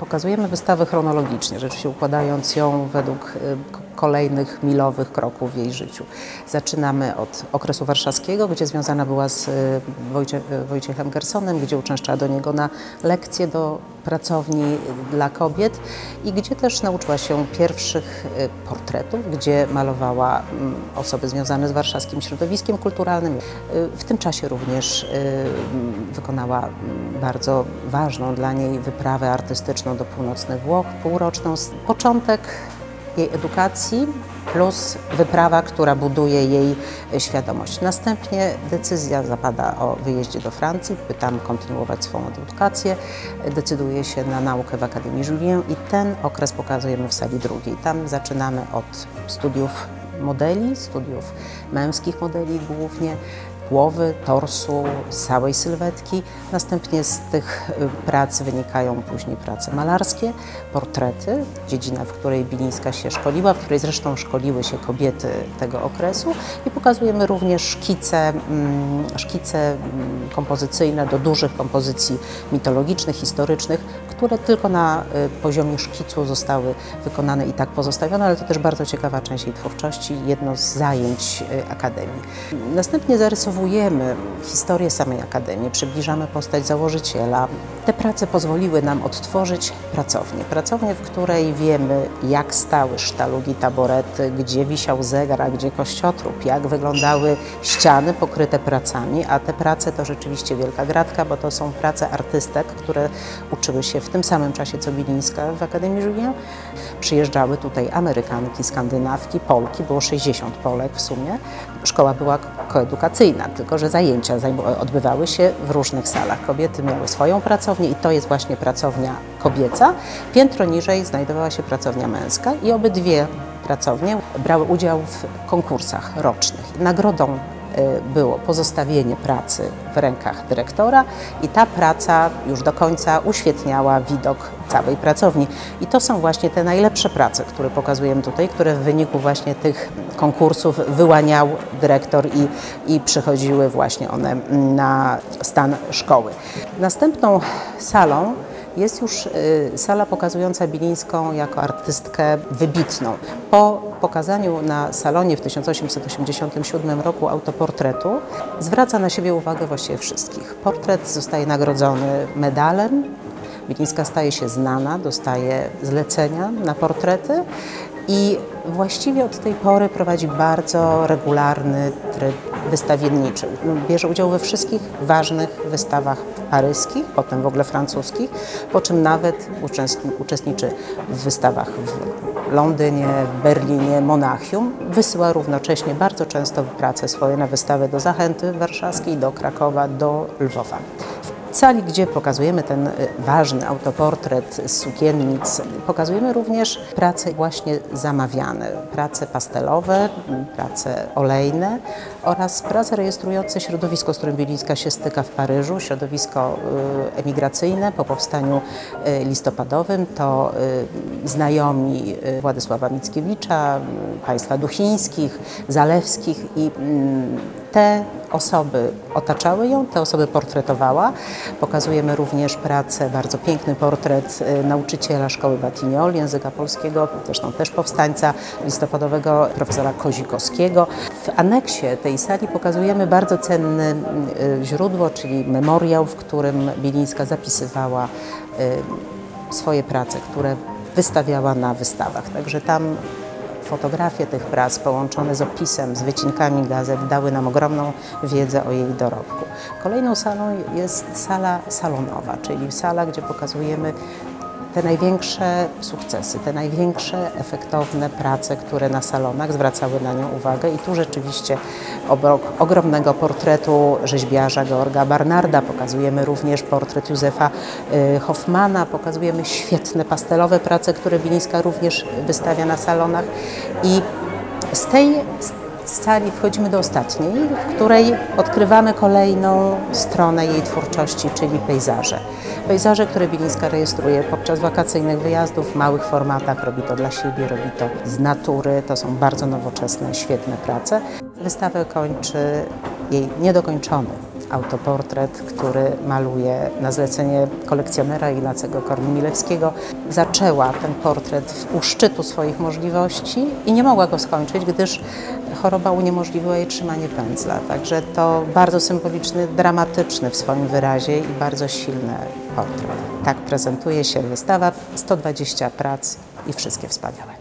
Pokazujemy wystawę chronologicznie, rzeczywiście układając ją według y, kolejnych milowych kroków w jej życiu. Zaczynamy od okresu warszawskiego, gdzie związana była z y, Wojcie, y, Wojciechem Gersonem, gdzie uczęszczała do niego na lekcje do pracowni dla kobiet i gdzie też nauczyła się pierwszych portretów, gdzie malowała mm, osoby związane z warszawskim środowiskiem kulturalnym. W tym czasie również wykonała mm, bardzo ważną dla niej wyprawę artystyczną do północnych Włoch, półroczną. Początek jej edukacji plus wyprawa, która buduje jej świadomość. Następnie decyzja zapada o wyjeździe do Francji, by tam kontynuować swoją edukację. Decyduje się na naukę w Akademii Julien i ten okres pokazujemy w sali drugiej. Tam zaczynamy od studiów modeli, studiów męskich modeli głównie, głowy, torsu, całej sylwetki. Następnie z tych y, prac wynikają później prace malarskie, portrety, dziedzina, w której Bilińska się szkoliła, w której zresztą szkoliły się kobiety tego okresu i pokazujemy również szkice, mm, szkice mm, kompozycyjne do dużych kompozycji mitologicznych, historycznych, które tylko na y, poziomie szkicu zostały wykonane i tak pozostawione, ale to też bardzo ciekawa część jej twórczości, jedno z zajęć y, Akademii. Następnie zarysowujemy historię samej Akademii, przybliżamy postać założyciela. Te prace pozwoliły nam odtworzyć pracownię. Pracownię, w której wiemy, jak stały sztalugi, taborety, gdzie wisiał zegar, a gdzie kościotrup, jak wyglądały ściany pokryte pracami, a te prace to rzeczywiście wielka gratka, bo to są prace artystek, które uczyły się w tym samym czasie co Bilińska w Akademii Julien. Przyjeżdżały tutaj Amerykanki, Skandynawki, Polki, było 60 Polek w sumie. Szkoła była koedukacyjna, tylko że zajęcia odbywały się w różnych salach. Kobiety miały swoją pracownię i to jest właśnie pracownia kobieca. Piętro niżej znajdowała się pracownia męska i obydwie pracownie brały udział w konkursach rocznych. Nagrodą było pozostawienie pracy w rękach dyrektora i ta praca już do końca uświetniała widok całej pracowni. I to są właśnie te najlepsze prace, które pokazujemy tutaj, które w wyniku właśnie tych konkursów wyłaniał dyrektor i, i przychodziły właśnie one na stan szkoły. Następną salą jest już y, sala pokazująca Bilińską jako artystkę wybitną. Po pokazaniu na salonie w 1887 roku autoportretu zwraca na siebie uwagę właściwie wszystkich. Portret zostaje nagrodzony medalem, Bilińska staje się znana, dostaje zlecenia na portrety i właściwie od tej pory prowadzi bardzo regularny tryb wystawienniczy. Bierze udział we wszystkich ważnych wystawach paryskich, potem w ogóle francuskich, po czym nawet uczestniczy w wystawach w Londynie, Berlinie, Monachium. Wysyła równocześnie bardzo często prace swoje na wystawy do Zachęty Warszawskiej, do Krakowa, do Lwowa sali, gdzie pokazujemy ten y, ważny autoportret z sukiennic, pokazujemy również prace właśnie zamawiane, prace pastelowe, prace olejne oraz prace rejestrujące środowisko, z którym Bilińska się styka w Paryżu, środowisko y, emigracyjne po powstaniu y, listopadowym. To znajomi Władysława Mickiewicza, państwa duchińskich, zalewskich i mm, te osoby otaczały ją, te osoby portretowała. Pokazujemy również pracę, bardzo piękny portret y, nauczyciela szkoły Batignol, języka polskiego, zresztą też powstańca listopadowego, profesora Kozikowskiego. W aneksie tej sali pokazujemy bardzo cenne y, źródło, czyli memoriał, w którym Bilińska zapisywała y, swoje prace, które wystawiała na wystawach. Także tam Fotografie tych prac połączone z opisem, z wycinkami gazet dały nam ogromną wiedzę o jej dorobku. Kolejną salą jest sala salonowa, czyli sala, gdzie pokazujemy te największe sukcesy, te największe efektowne prace, które na salonach zwracały na nią uwagę. I tu rzeczywiście obok ogromnego portretu rzeźbiarza Georga Barnarda pokazujemy również portret Józefa y, Hoffmana, pokazujemy świetne pastelowe prace, które Bilińska również wystawia na salonach. I z tej sali wchodzimy do ostatniej, w której odkrywamy kolejną stronę jej twórczości, czyli pejzaże. Pejzaże, które Bilińska rejestruje podczas wakacyjnych wyjazdów w małych formatach. Robi to dla siebie, robi to z natury. To są bardzo nowoczesne, świetne prace. Wystawę kończy jej niedokończony autoportret, który maluje na zlecenie kolekcjonera Ignacego Korwin-Milewskiego. Zaczęła ten portret u szczytu swoich możliwości i nie mogła go skończyć, gdyż choroba uniemożliwiła jej trzymanie pędzla. Także to bardzo symboliczny, dramatyczny w swoim wyrazie i bardzo silny portret. Tak prezentuje się wystawa, 120 prac i wszystkie wspaniałe.